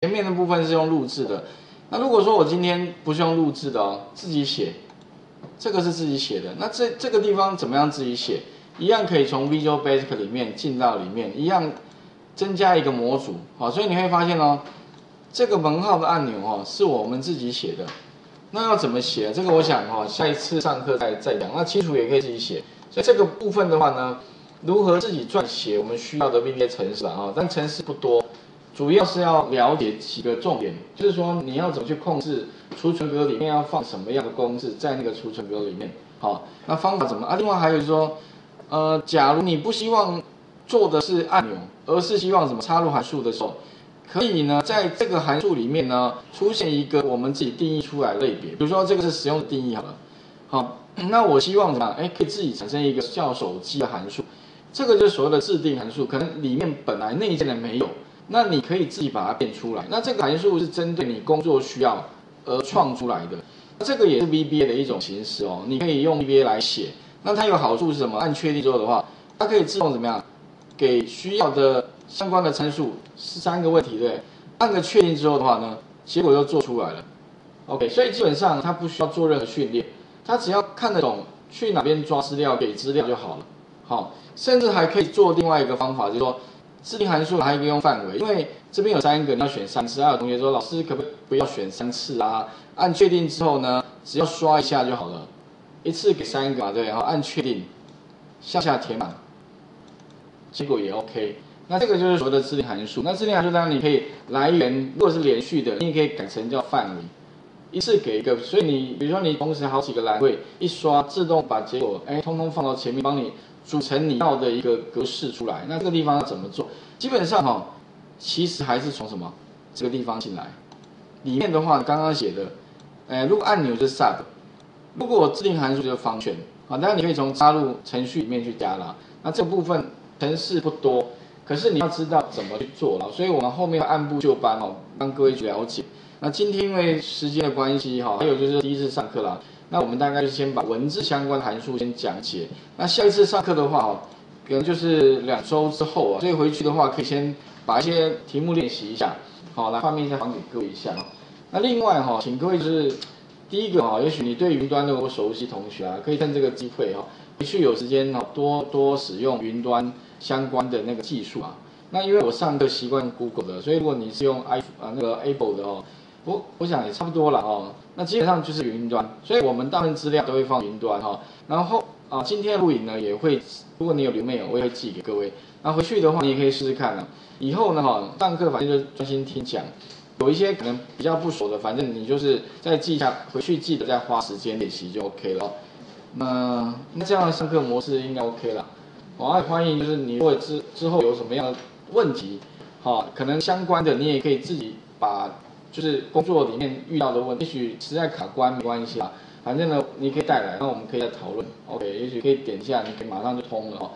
前面的部分是用录制的。那如果说我今天不是用录制的哦，自己写，这个是自己写的。那这这个地方怎么样自己写？一样可以从 Visual Basic 里面进到里面，一样增加一个模组。好，所以你会发现哦，这个门号的按钮哦，是我们自己写的。那要怎么写？这个我想哈，下一次上课再再讲。那基础也可以自己写。所以这个部分的话呢，如何自己撰写我们需要的 VBA 程式啊？但程式不多。主要是要了解几个重点，就是说你要怎么去控制储存格里面要放什么样的公式在那个储存格里面，好，那方法怎么啊？另外还有说，呃，假如你不希望做的是按钮，而是希望什么插入函数的时候，可以呢，在这个函数里面呢，出现一个我们自己定义出来的类别，比如说这个是使用的定义好了，好，那我希望什么？哎，可以自己产生一个叫手机的函数，这个就是所谓的自定函数，可能里面本来内建的没有。那你可以自己把它变出来。那这个函数是针对你工作需要而创出来的。这个也是 VBA 的一种形式哦。你可以用 VBA 来写。那它有好处是什么？按确定之后的话，它可以自动怎么样？给需要的相关的参数是三个问题对。按个确定之后的话呢，结果就做出来了。OK，所以基本上它不需要做任何训练，它只要看得懂去哪边抓资料给资料就好了。好，甚至还可以做另外一个方法，就是说。自定函数还有一个用范围，因为这边有三个，你要选三次。还有同学说，老师可不可以不要选三次啊？按确定之后呢，只要刷一下就好了，一次给三个嘛，对，然后按确定，向下填满，结果也 OK。那这个就是所谓的自定函数。那自定函数当然你可以来源，如果是连续的，你也可以改成叫范围，一次给一个。所以你比如说你同时好几个栏位，一刷自动把结果哎通通放到前面，帮你。组成你要的一个格式出来，那这个地方要怎么做？基本上哈，其实还是从什么这个地方进来。里面的话，刚刚写的，哎，如果按钮就是 sub，如果自定函数就是方选啊，当然你可以从插入程序里面去加啦。那这部分程式不多，可是你要知道怎么去做了，所以我们后面按部就班哦，让各位去了解。那今天因为时间的关系哈，还有就是第一次上课啦。那我们大概就先把文字相关函数先讲解。那下一次上课的话，哦，可能就是两周之后啊。所以回去的话，可以先把一些题目练习一下。好，来画面再还给各位一下。那另外哈，请各位就是第一个哈，也许你对云端都不熟悉，同学啊，可以趁这个机会哈，回去有时间哈，多多使用云端相关的那个技术啊。那因为我上课习惯 Google 的，所以如果你是用 i 啊那个 Apple 的哦。我我想也差不多了哦，那基本上就是云端，所以我们大部分资料都会放云端哈。然后啊，今天的录影呢也会，如果你有留没有，我也会寄给各位。那回去的话，你也可以试试看了。以后呢哈，上课反正就专心听讲，有一些可能比较不熟的，反正你就是再记一下，回去记得再花时间练习就 OK 了。那那这样的上课模式应该 OK 了。我也欢迎就是你如果之之后有什么样的问题，哈，可能相关的你也可以自己把。就是工作里面遇到的问题，也许实在卡关没关系啊，反正呢你可以带来，那我们可以再讨论。OK，也许可以点一下，你可以马上就通了哦。